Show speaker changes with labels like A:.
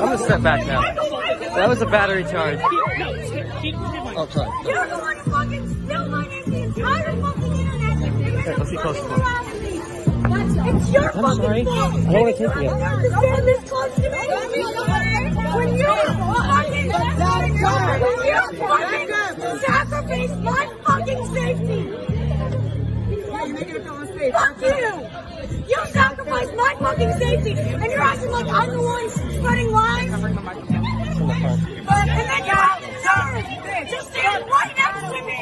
A: I'm gonna step back now. That was a battery charge.
B: Oh,
A: sorry.
B: You're the one who fucking spilled my name the entire fucking internet.
A: Okay, let's get close
B: It's your
A: I'm
B: fucking
A: sorry.
B: fault.
A: I don't wanna kick you.
B: You understand this close to me? When you fucking, when you fucking sacrifice my fucking safety. Fuck you! You sacrificed my fucking safety, and you're acting like I'm the one spreading lies. And then you're out there. Just stand right next to me.